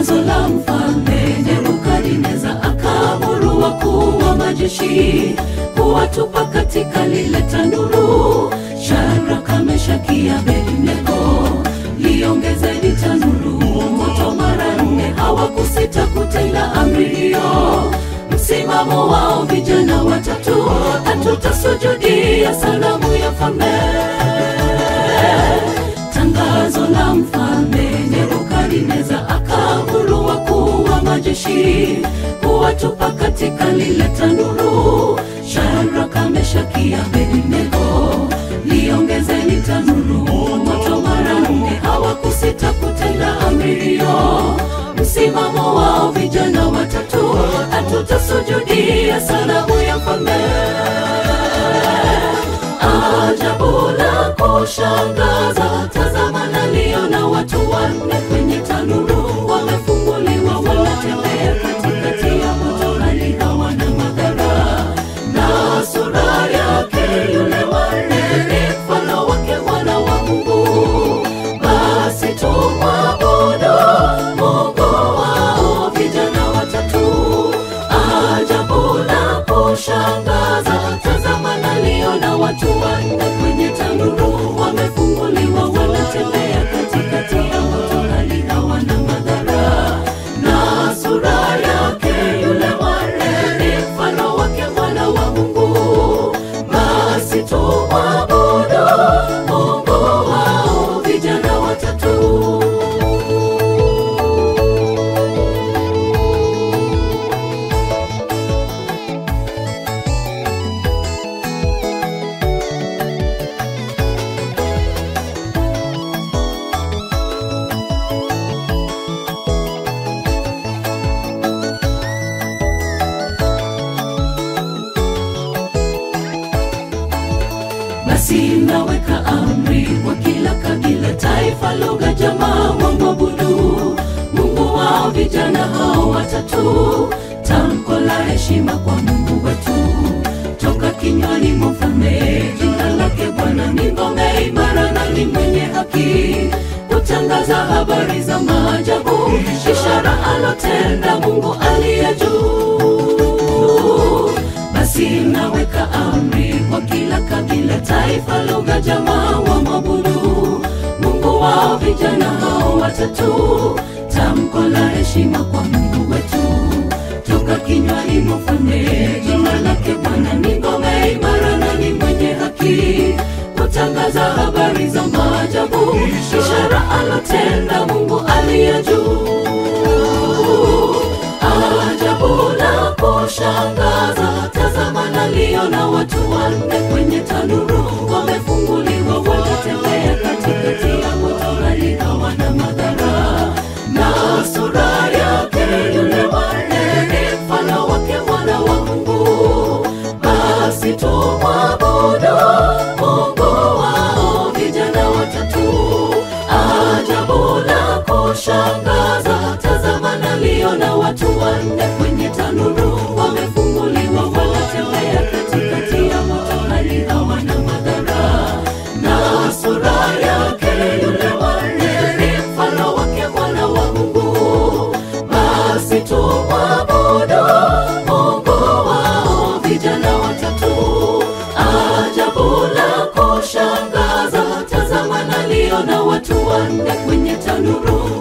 Tangazo la mfalme Nebukadneza akaamuru wakuu wa majeshi kuwatupa katika lile tanuru. Shadraka, Meshaki, Abednego liongezeni tanuru moto mara nne. Hawakusita kutenda amri hiyo. Msimamo wao vijana watatu, hatutasujudia sanamu ya mfalme wa kuwatupa katika lile tanuru. Shadraka, Meshaki, Abednego liongezeni tanuru moto mara nne. Hawakusita kutenda amri. Msimamo wao vijana watatu, hatutasujudia sanamu ya mfalme ajabu la kushangaza. Tazama, naliona watu wanne kwenye kushangaza. Tazama, naliona watu wanne kwenye tanuru, naweka amri kwa kila kabila, taifa, lugha, jamaa wamwabudu Mungu wao vijana hao watatu. Tamko la heshima kwa Mungu wetu toka kinywani mwa mfalme, jina lake Bwana ni ngome imara na ni mwenye haki, kutangaza habari za maajabu, ishara alotenda Mungu aliye juu. Basi naweka amri kila kabila, taifa, lugha, jamaa wa mabudu, Mungu wao vijana hao watatu. Tamko la heshima kwa Mungu wetu. Toka kinywa mwa mfalme, jina lake Bwana ni ngome imara na ni mwenye haki, kutangaza habari za maajabu, ishara alotenda Mungu aliye juu wanne kwenye tanuru wamefunguliwa, wanatembea katikati ya mahali hawana madhara, na sura yake yule wanne ni mfano wake Mwana wa Mungu. Basi tumwabudu Mungu wao vijana watatu. Ajabu la kushangaza, tazama, naliona watu wanne kwenye tanuru